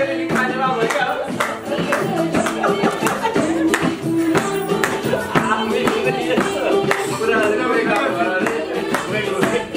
giving you. kind of all I'm going to